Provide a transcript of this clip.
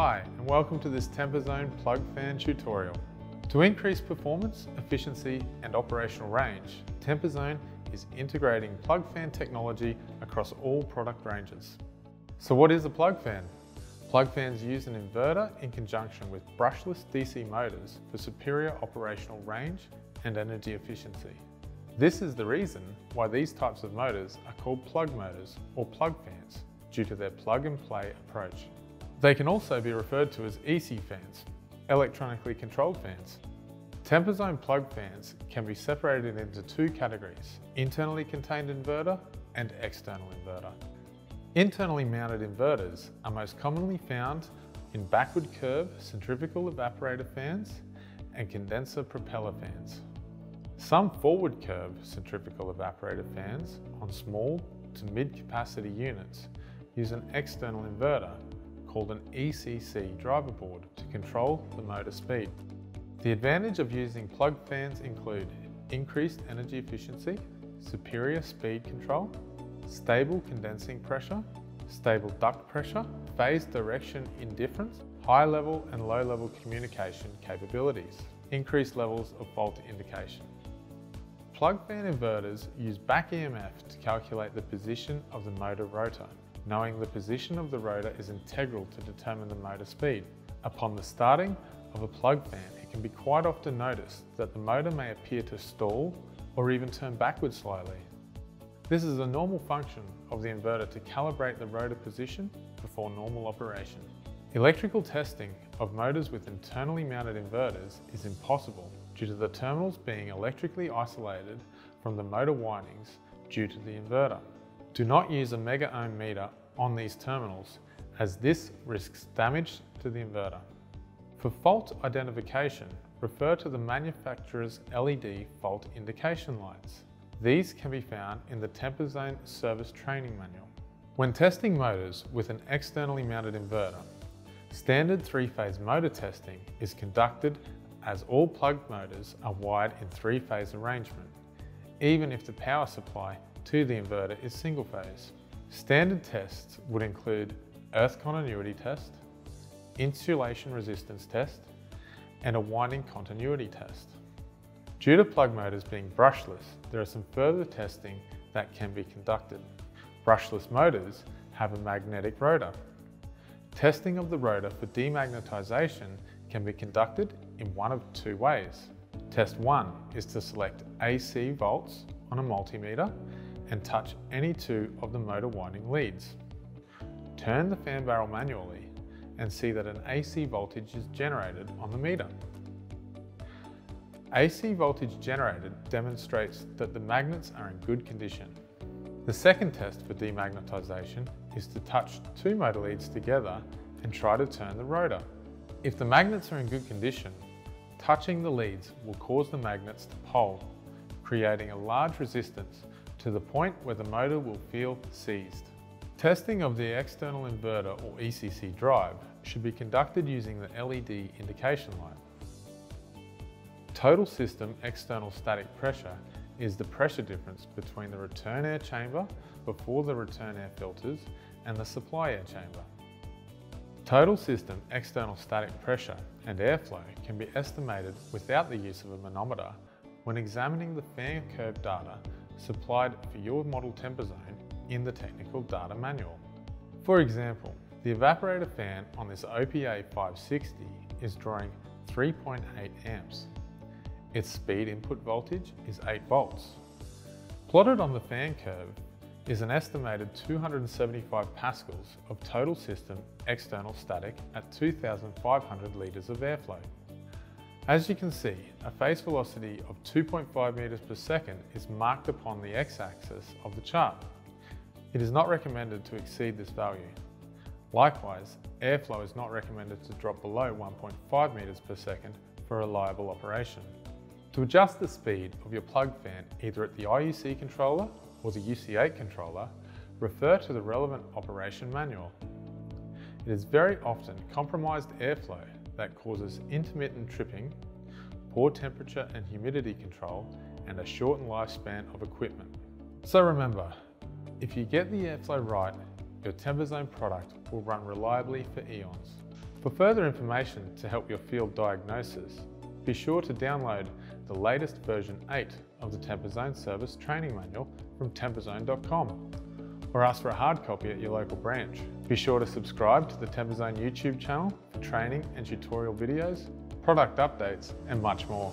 Hi, and welcome to this TemperZone plug fan tutorial. To increase performance, efficiency, and operational range, TemperZone is integrating plug fan technology across all product ranges. So what is a plug fan? Plug fans use an inverter in conjunction with brushless DC motors for superior operational range and energy efficiency. This is the reason why these types of motors are called plug motors or plug fans due to their plug and play approach. They can also be referred to as EC fans, electronically controlled fans. TemperZone plug fans can be separated into two categories, internally contained inverter and external inverter. Internally mounted inverters are most commonly found in backward curve centrifugal evaporator fans and condenser propeller fans. Some forward curve centrifugal evaporator fans on small to mid capacity units use an external inverter called an ECC driver board to control the motor speed. The advantage of using plug fans include increased energy efficiency, superior speed control, stable condensing pressure, stable duct pressure, phase direction indifference, high level and low level communication capabilities, increased levels of fault indication. Plug fan inverters use back EMF to calculate the position of the motor rotor. Knowing the position of the rotor is integral to determine the motor speed. Upon the starting of a plug fan, it can be quite often noticed that the motor may appear to stall or even turn backwards slightly. This is a normal function of the inverter to calibrate the rotor position before normal operation. Electrical testing of motors with internally mounted inverters is impossible due to the terminals being electrically isolated from the motor windings due to the inverter. Do not use a mega ohm meter on these terminals as this risks damage to the inverter. For fault identification, refer to the manufacturer's LED fault indication lights. These can be found in the TemperZone service training manual. When testing motors with an externally mounted inverter, standard three-phase motor testing is conducted as all plug motors are wired in three-phase arrangement, even if the power supply to the inverter is single phase. Standard tests would include earth continuity test, insulation resistance test, and a winding continuity test. Due to plug motors being brushless, there is some further testing that can be conducted. Brushless motors have a magnetic rotor. Testing of the rotor for demagnetization can be conducted in one of two ways. Test 1 is to select AC volts on a multimeter and touch any two of the motor winding leads. Turn the fan barrel manually and see that an AC voltage is generated on the meter. AC voltage generated demonstrates that the magnets are in good condition. The second test for demagnetization is to touch two motor leads together and try to turn the rotor. If the magnets are in good condition, touching the leads will cause the magnets to pole, creating a large resistance to the point where the motor will feel seized. Testing of the external inverter or ECC drive should be conducted using the LED indication light. Total system external static pressure is the pressure difference between the return air chamber before the return air filters and the supply air chamber. Total system external static pressure and airflow can be estimated without the use of a manometer when examining the fan curve data supplied for your model TemperZone in the technical data manual. For example, the evaporator fan on this OPA 560 is drawing 3.8 amps. Its speed input voltage is 8 volts. Plotted on the fan curve is an estimated 275 pascals of total system external static at 2,500 litres of airflow. As you can see, a face velocity of 2.5 meters per second is marked upon the x-axis of the chart. It is not recommended to exceed this value. Likewise, airflow is not recommended to drop below 1.5 meters per second for reliable operation. To adjust the speed of your plug fan either at the IUC controller or the UC8 controller, refer to the relevant operation manual. It is very often compromised airflow that causes intermittent tripping, poor temperature and humidity control, and a shortened lifespan of equipment. So remember, if you get the airflow right, your TemperZone product will run reliably for eons. For further information to help your field diagnosis, be sure to download the latest version 8 of the TemperZone Service Training Manual from temperzone.com or ask for a hard copy at your local branch. Be sure to subscribe to the TemperZone YouTube channel for training and tutorial videos, product updates and much more.